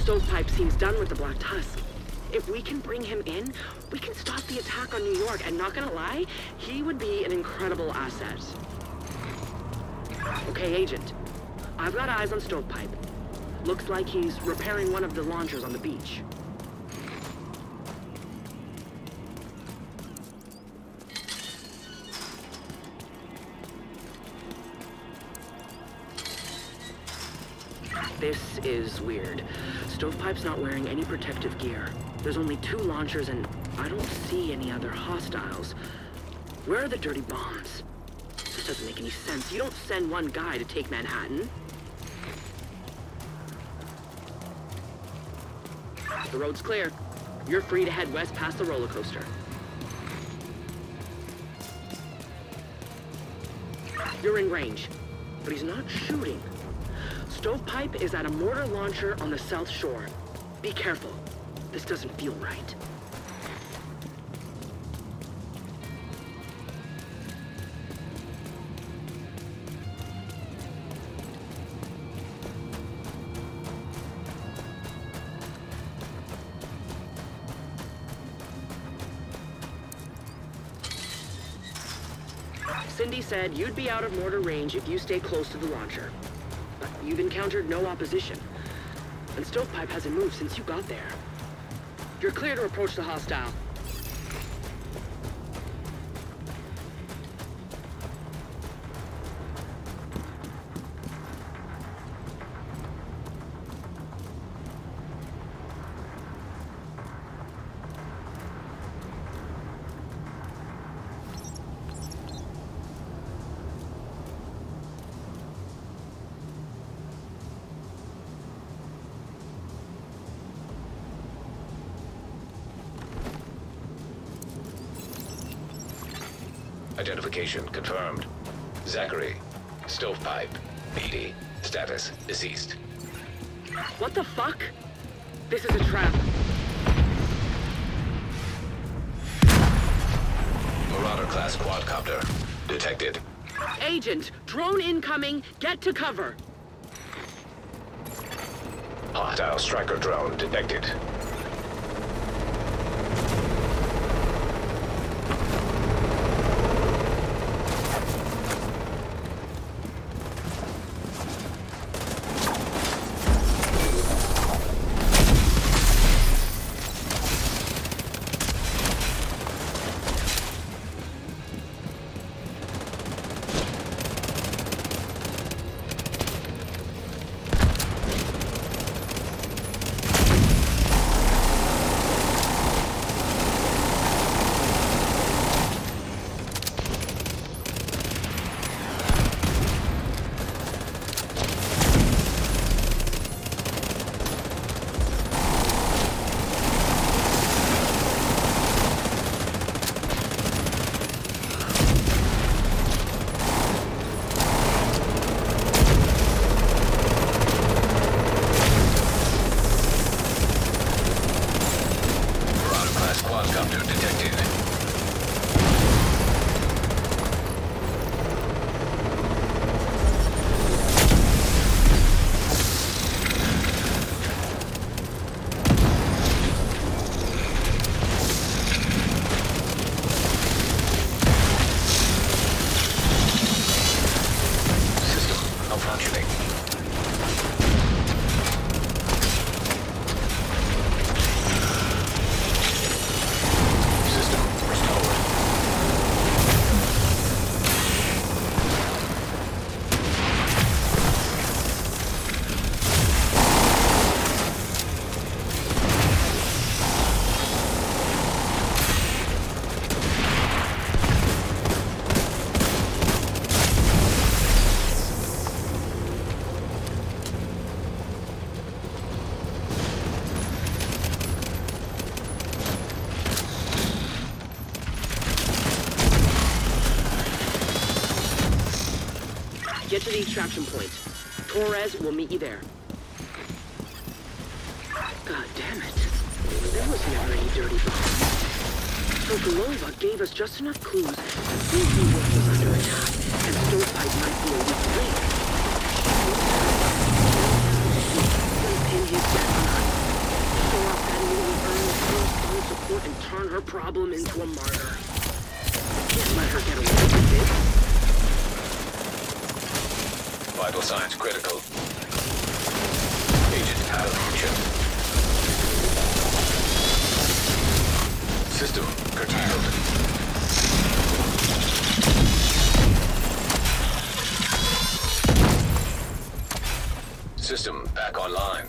Stovepipe seems done with the Black Tusk. If we can bring him in, we can stop the attack on New York, and not gonna lie, he would be an incredible asset. Okay, Agent. I've got eyes on Stovepipe. Looks like he's repairing one of the launchers on the beach. This is weird. Stovepipe's not wearing any protective gear. There's only two launchers and I don't see any other hostiles. Where are the dirty bombs? This doesn't make any sense. You don't send one guy to take Manhattan. The road's clear. You're free to head west past the roller coaster. You're in range, but he's not shooting. Stovepipe is at a mortar launcher on the south shore. Be careful. This doesn't feel right. Cindy said you'd be out of mortar range if you stay close to the launcher. You've encountered no opposition. And Stovepipe hasn't moved since you got there. You're clear to approach the hostile. Identification confirmed. Zachary, stovepipe, BD, status deceased. What the fuck? This is a trap. Marauder class quadcopter detected. Agent, drone incoming, get to cover. Hostile striker drone detected. To the extraction point. Torres will meet you there. God damn it. There was never any dirty bombs. So Golova gave us just enough clues to think New York was under attack, and Stovepipe might be a weak link. Then pin his death on us. Vital signs critical. Agent malfunction. System curtailed. System back online.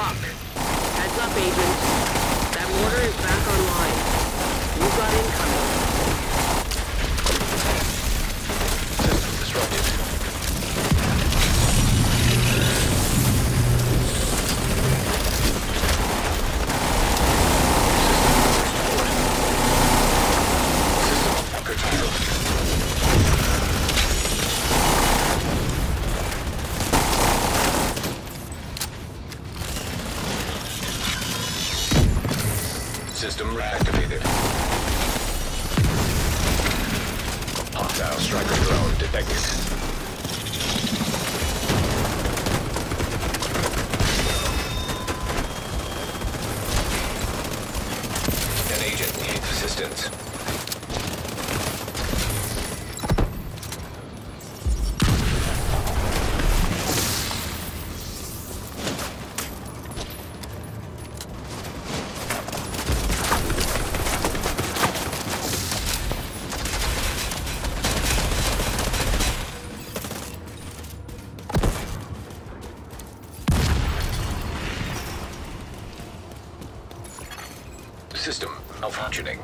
Fuck. Heads up, Agent. That mortar is back online. System malfunctioning.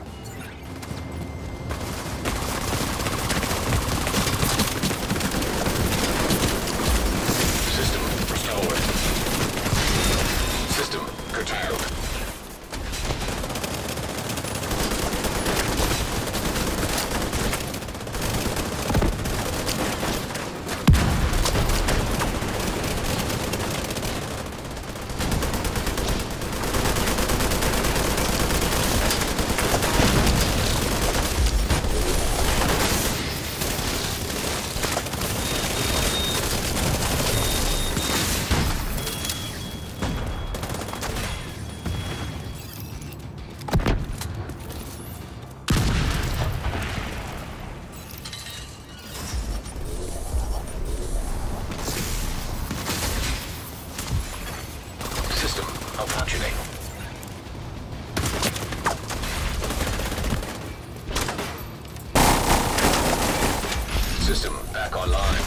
System back online.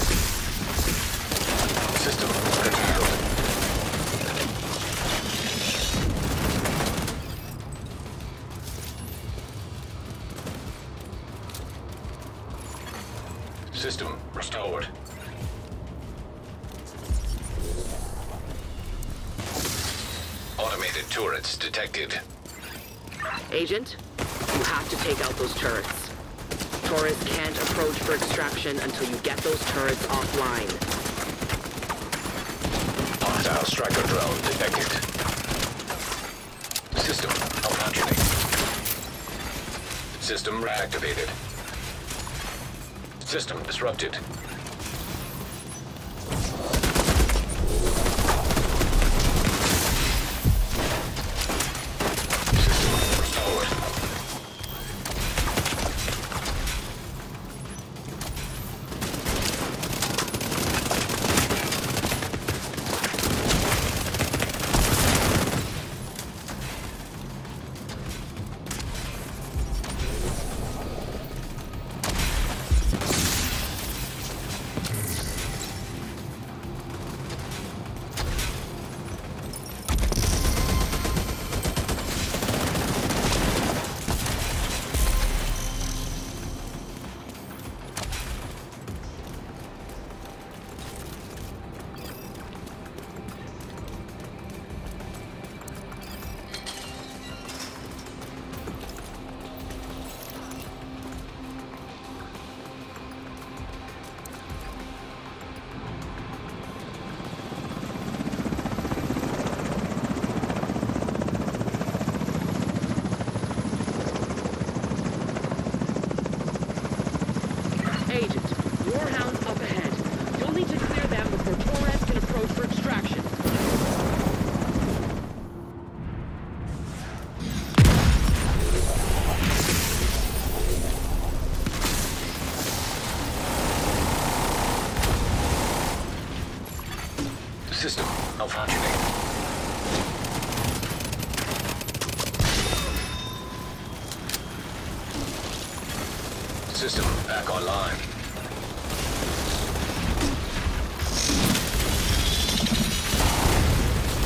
System curtailed. System restored. Automated turrets detected. Agent, you have to take out those turrets. Torres can't approach for extraction until you get those turrets offline. Hostile striker drone detected. System malfunctioning. System reactivated. System disrupted. Back online.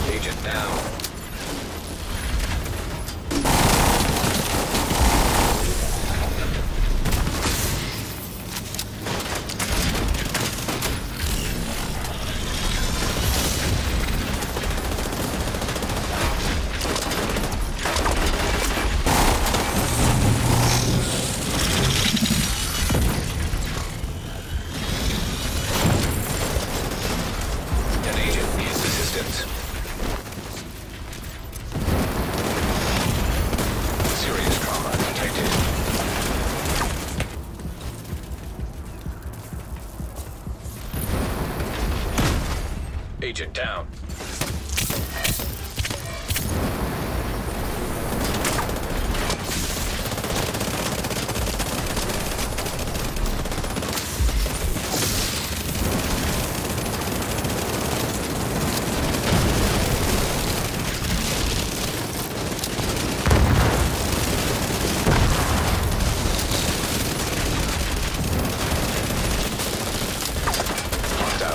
Agent down. Agent down.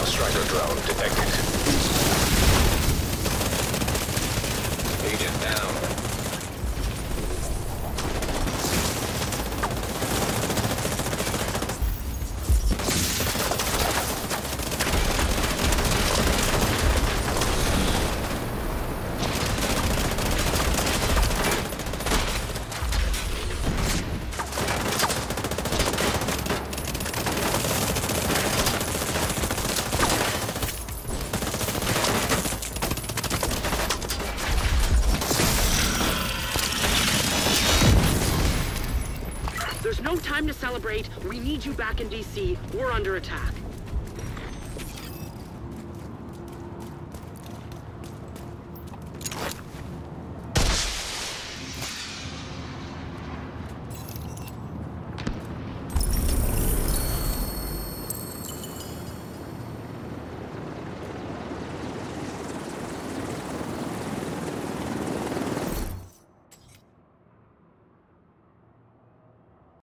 Striker drone detected. Agent down. We need you back in DC. We're under attack.